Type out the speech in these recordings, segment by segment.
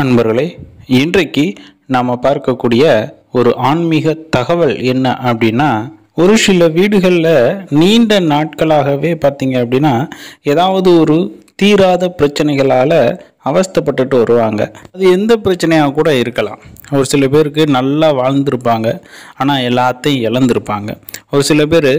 நண்பர்களே இன்றைக்கு நாம் பார்க்கக்கூடிய ஒரு ஆன்மீக தகவல் என்ன அப்படின்னா ஒரு சில வீடுகளில் நீண்ட நாட்களாகவே பார்த்தீங்க அப்படின்னா ஏதாவது ஒரு தீராத பிரச்சனைகளால் அவஸ்தைப்பட்டுட்டு வருவாங்க. அது எந்த பிரச்சனையாக கூட இருக்கலாம். ஒரு சில பேருக்கு நல்லா வாழ்ந்திருப்பாங்க. ஆனால் எல்லாத்தையும் இழந்திருப்பாங்க. ஒரு சில பேர்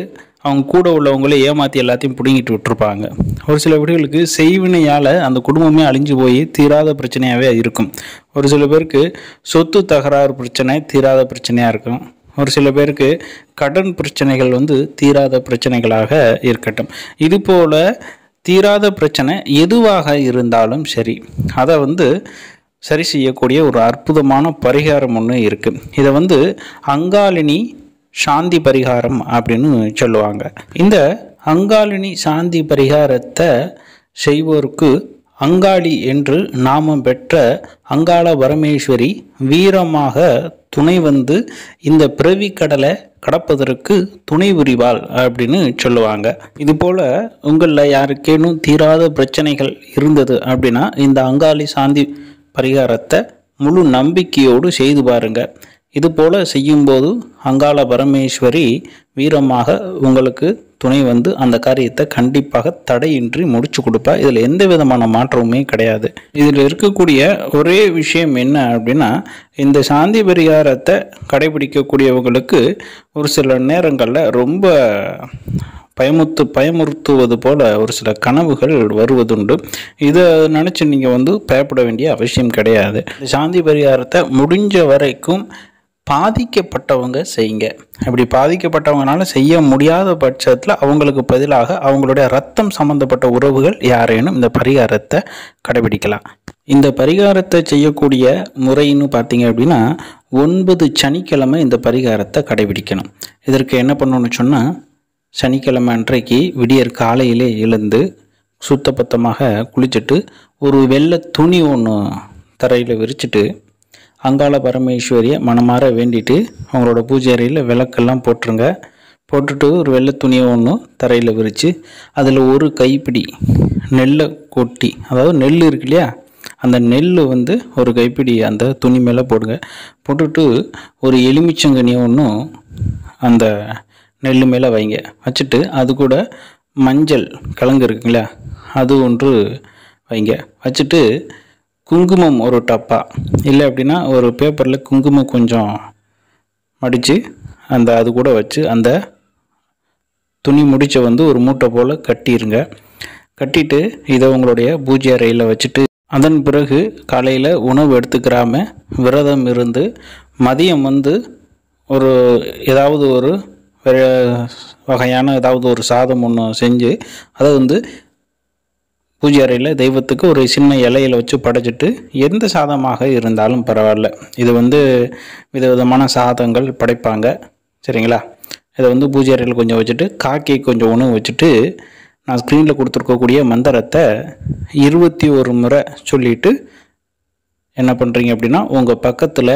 அவங்க கூட உள்ளவங்களே ஏமாற்றி எல்லாத்தையும் பிடுங்கிட்டு விட்டுருப்பாங்க. ஒரு சில வீடுகளுக்கு செய்வினையால் அந்த குடும்பமே அழிஞ்சு போய் தீராத பிரச்சனையாகவே இருக்கும். ஒரு சில பேருக்கு சொத்து தகராறு பிரச்சனை தீராத பிரச்சனையாக இருக்கும். ஒரு சில பேருக்கு கடன் பிரச்சனைகள் வந்து தீராத பிரச்சனைகளாக இருக்கட்டும். இது போல் தீராத பிரச்சனை எதுவாக இருந்தாலும் சரி அதை வந்து சரி செய்யக்கூடிய ஒரு அற்புதமான பரிகாரம் ஒன்று இருக்குது இதை வந்து அங்காளினி சாந்தி பரிகாரம் அப்படின்னு சொல்லுவாங்க. இந்த அங்காளினி சாந்தி பரிகாரத்தை செய்வோருக்கு அங்காளி என்று நாமம் பெற்ற அங்காள பரமேஸ்வரி வீரமாக துணை வந்து இந்த பிறவி கடலை கடப்பதற்கு துணை புரிவாள் அப்படின்னு சொல்லுவாங்க. இது போல உங்களில் யாருக்கேனும் தீராத பிரச்சனைகள் இருந்தது அப்படின்னா இந்த அங்காளி சாந்தி பரிகாரத்தை முழு நம்பிக்கையோடு செய்து பாருங்கள் இதுபோல செய்யும்போது அங்காள பரமேஸ்வரி வீரமாக உங்களுக்கு துணை வந்து அந்த காரியத்தை கண்டிப்பாக தடையின்றி முடிச்சு கொடுப்பா. இதில் எந்த விதமான மாற்றமுமே கிடையாது. இதில் இருக்கக்கூடிய ஒரே விஷயம் என்ன அப்படின்னா இந்த சாந்தி பரிகாரத்தை கடைபிடிக்கக்கூடியவங்களுக்கு ஒரு சில நேரங்களில் ரொம்ப பயமுத்து பயமுறுத்துவது போல ஒரு சில கனவுகள் வருவதுண்டு. இதை நினச்சி நீங்கள் வந்து பயப்பட வேண்டிய அவசியம் கிடையாது. சாந்தி பரிகாரத்தை முடிஞ்ச வரைக்கும் பாதிக்கப்பட்டவங்க செய்யுங்க. அப்படி பாதிக்கப்பட்டவங்கனால செய்ய முடியாத பட்சத்தில் அவங்களுக்கு பதிலாக அவங்களுடைய ரத்தம் சம்பந்தப்பட்ட உறவுகள் யாரேனும் இந்த பரிகாரத்தை கடைபிடிக்கலாம். இந்த பரிகாரத்தை செய்யக்கூடிய முறைன்னு பார்த்தீங்க அப்படின்னா ஒன்பது சனிக்கிழமை இந்த பரிகாரத்தை கடைபிடிக்கணும். இதற்கு என்ன பண்ணணும்னு சொன்னால் சனிக்கிழமை அன்றைக்கு விடியற் காலையிலே எழுந்து சுத்தபத்தமாக குளிச்சுட்டு ஒரு வெள்ளை துணி ஒன்று தரையில் விரிச்சிட்டு அங்காள பரமேஸ்வரியை மனமாற வேண்டிட்டு அவங்களோட பூஜை அறையில் விளக்கெல்லாம் போட்டுருங்க. போட்டுட்டு ஒரு வெள்ளை துணியை ஒன்று தரையில் விரித்து அதில் ஒரு கைப்பிடி நெல்லை கொட்டி அதாவது நெல் இருக்கு இல்லையா? அந்த நெல் வந்து ஒரு கைப்பிடி அந்த துணி மேலே போடுங்க. போட்டுட்டு ஒரு எலுமிச்சங்கனியை ஒன்றும் அந்த நெல் மேலே வைங்க. வச்சுட்டு அது கூட மஞ்சள் கிழங்கு இருக்குங்களா? அது ஒன்று வைங்க. வச்சுட்டு குங்குமம் ஒரு டப்பா. இல்லை அப்படின்னா ஒரு பேப்பரில் குங்குமம் கொஞ்சம் மடித்து அந்த அது கூட வச்சு அந்த துணி முடிச்ச வந்து ஒரு மூட்டை போல் கட்டிடுங்க கட்டிட்டு இதை உங்களுடைய பூஜை அறையில் வச்சுட்டு அதன் பிறகு காலையில் உணவு எடுத்துக்கிறாம விரதம் இருந்து மதியம் வந்து ஒரு ஏதாவது ஒரு வகையான ஏதாவது ஒரு சாதம் ஒன்று செஞ்சு அதை வந்து பூஜை அறையில் தெய்வத்துக்கு ஒரு சின்ன இலையில வச்சு படைச்சிட்டு எந்த சாதமாக இருந்தாலும் பரவாயில்ல. இது வந்து விதவிதமான சாதங்கள் படைப்பாங்க. சரிங்களா? இதை வந்து பூஜை அறையில் கொஞ்சம் வச்சுட்டு காக்கி கொஞ்சம் உணவு வச்சுட்டு நான் ஸ்க்ரீனில் கொடுத்துருக்கக்கூடிய மந்திரத்தை இருபத்தி ஒரு முறை சொல்லிவிட்டு என்ன பண்ணுறீங்க அப்படின்னா உங்கள் பக்கத்தில்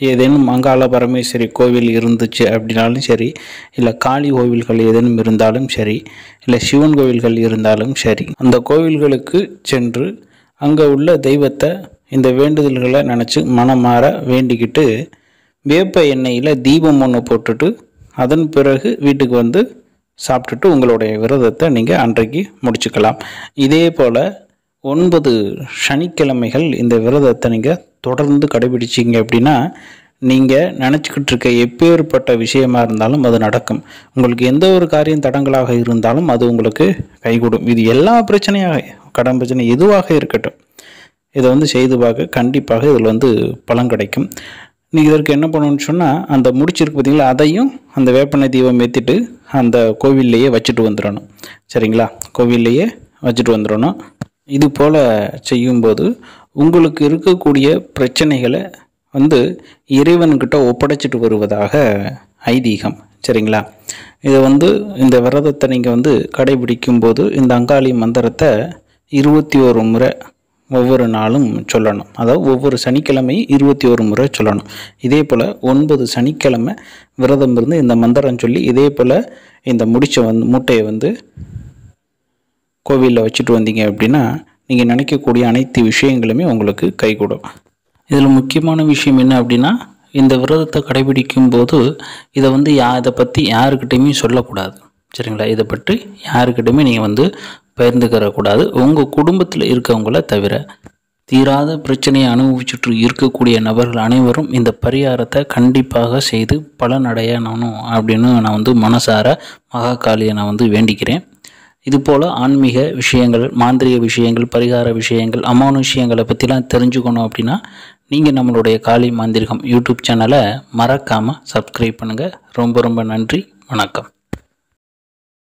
ஏதேனும் மங்காள பரமேஸ்வரி கோவில் இருந்துச்சு அப்படின்னாலும் சரி இல்லை காளி கோவில்கள் ஏதேனும் இருந்தாலும் சரி இல்லை சிவன் கோவில்கள் இருந்தாலும் சரி அந்த கோவில்களுக்கு சென்று அங்கே உள்ள தெய்வத்தை இந்த வேண்டுதல்களை நினச்சி மனமாற வேண்டிக்கிட்டு வேப்ப எண்ணெயில் தீபம் ஒன்று போட்டுட்டு அதன் பிறகு வீட்டுக்கு வந்து சாப்பிட்டுட்டு உங்களுடைய விரதத்தை நீங்கள் அன்றைக்கு முடிச்சுக்கலாம். இதே போல் ஒன்பது சனிக்கிழமைகள் இந்த விரதத்தை நீங்கள் தொடர்ந்து கடைபிடிச்சிங்க அப்படின்னா நீங்கள் நினச்சிக்கிட்டு இருக்க எப்பேற்பட்ட விஷயமா இருந்தாலும் அது நடக்கும். உங்களுக்கு எந்த ஒரு காரியம் தடங்களாக இருந்தாலும் அது உங்களுக்கு கைகூடும். இது எல்லா பிரச்சனையாக கடன் பிரச்சனை எதுவாக இருக்கட்டும் இதை வந்து செய்து பார்க்க கண்டிப்பாக இதில் வந்து பலன் கிடைக்கும். நீங்கள் இதற்கு என்ன பண்ணணும்னு சொன்னால் அந்த முடிச்சிருக்கு பார்த்தீங்களா அதையும் அந்த வேப்பனை தீபம் ஏற்றிட்டு அந்த கோவில்லையே வச்சுட்டு வந்துடணும். சரிங்களா? கோவில்லையே வச்சுட்டு வந்துடணும். இது போல் செய்யும்போது உங்களுக்கு இருக்கக்கூடிய பிரச்சனைகளை வந்து இறைவன்கிட்ட ஒப்படைச்சிட்டு வருவதாக ஐதீகம். சரிங்களா? இதை வந்து இந்த விரதத்தை நீங்கள் வந்து கடைபிடிக்கும்போது இந்த அங்காளி மந்திரத்தை இருபத்தி ஒரு முறை ஒவ்வொரு நாளும் சொல்லணும். அதாவது ஒவ்வொரு சனிக்கிழமையும் இருபத்தி ஒரு முறை சொல்லணும். இதே போல் ஒன்பது சனிக்கிழமை விரதம் இருந்து இந்த மந்திரம் சொல்லி இதே போல் இந்த முடிச்ச வந்து மூட்டையை வந்து கோவிலில் வச்சுட்டு வந்தீங்க அப்படின்னா நீங்கள் நினைக்கக்கூடிய அனைத்து விஷயங்களுமே உங்களுக்கு கைகூடும். இதில் முக்கியமான விஷயம் என்ன அப்படின்னா இந்த விரதத்தை கடைபிடிக்கும் போது இதை வந்து யா இதை பற்றி யாருக்கிட்டையுமே சொல்லக்கூடாது. சரிங்களா? இதை பற்றி யாருக்கிட்டையுமே நீங்கள் வந்து பகிர்ந்துக்கிறக்கூடாது. உங்கள் குடும்பத்தில் இருக்கவங்கள தவிர தீராத பிரச்சனையை அனுபவிச்சுட்டு இருக்கக்கூடிய நபர்கள் அனைவரும் இந்த பரிகாரத்தை கண்டிப்பாக செய்து பலனடையணும் அப்படின்னு நான் வந்து மனசார மகாகாலியை நான் வந்து வேண்டிக்கிறேன். இதுபோல் ஆன்மீக விஷயங்கள் மாந்திரிக விஷயங்கள் பரிகார விஷயங்கள் அமானுஷ்யங்களை பற்றிலாம் தெரிஞ்சுக்கணும் அப்படின்னா நீங்கள் நம்மளுடைய காளி மாந்திரிகம் யூடியூப் சேனலை மறக்காமல் சப்ஸ்கிரைப் பண்ணுங்கள் ரொம்ப ரொம்ப நன்றி. வணக்கம்.